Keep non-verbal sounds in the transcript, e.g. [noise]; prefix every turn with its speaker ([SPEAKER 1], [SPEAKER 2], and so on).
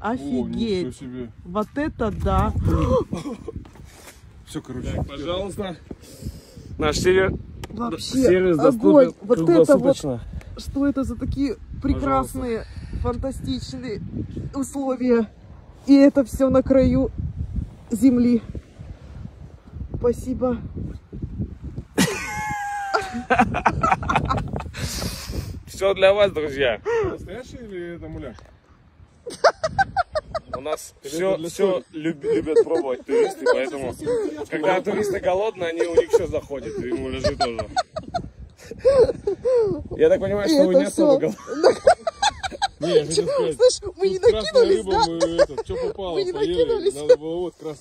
[SPEAKER 1] Офигеть.
[SPEAKER 2] О.
[SPEAKER 1] Вот это да.
[SPEAKER 2] Все, короче.
[SPEAKER 3] Пожалуйста. Наш сервис,
[SPEAKER 1] Вообще
[SPEAKER 3] сервис
[SPEAKER 1] огонь.
[SPEAKER 3] доступен
[SPEAKER 1] Вот это вот, что это за такие прекрасные, фантастичные условия. И это все на краю земли. Спасибо.
[SPEAKER 3] Все для вас, друзья.
[SPEAKER 2] Настоящий или это муляж? [laughs]
[SPEAKER 3] У нас все, все любят пробовать туристы, поэтому когда туристы голодные, они у них все заходит, и ему лежит тоже. Я так понимаю, что вы не особо голодные. [laughs]
[SPEAKER 2] Не, я хотел сказать.
[SPEAKER 1] Слышь, мы не накинулись, да?
[SPEAKER 2] мы это, что [laughs] попало,
[SPEAKER 1] Мы не накинулись.
[SPEAKER 2] Надо было вот красная